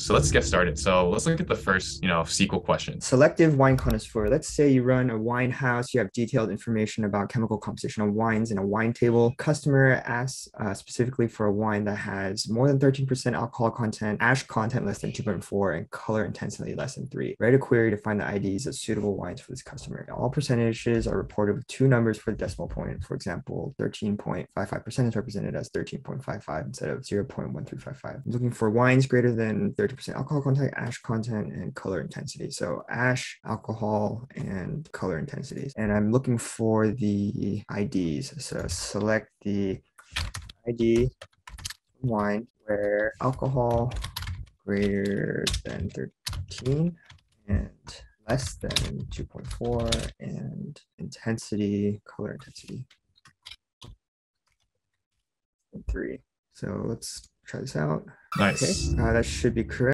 so let's get started. So let's look at the first, you know, SQL question. Selective wine connoisseur. Let's say you run a wine house. You have detailed information about chemical composition of wines in a wine table. Customer asks uh, specifically for a wine that has more than 13% alcohol content, ash content less than 2.4, and color intensity less than 3. Write a query to find the IDs of suitable wines for this customer. All percentages are reported with two numbers for the decimal point. For example, 13.55% is represented as 13.55 instead of 0.1355. I'm looking for wines greater than 30% alcohol content, ash content, and color intensity. So ash, alcohol, and color intensities. And I'm looking for the IDs. So select the ID wine where alcohol greater than 13 and less than 2.4 and intensity, color intensity. Three. So let's try this out. Nice. Okay, uh, that should be correct.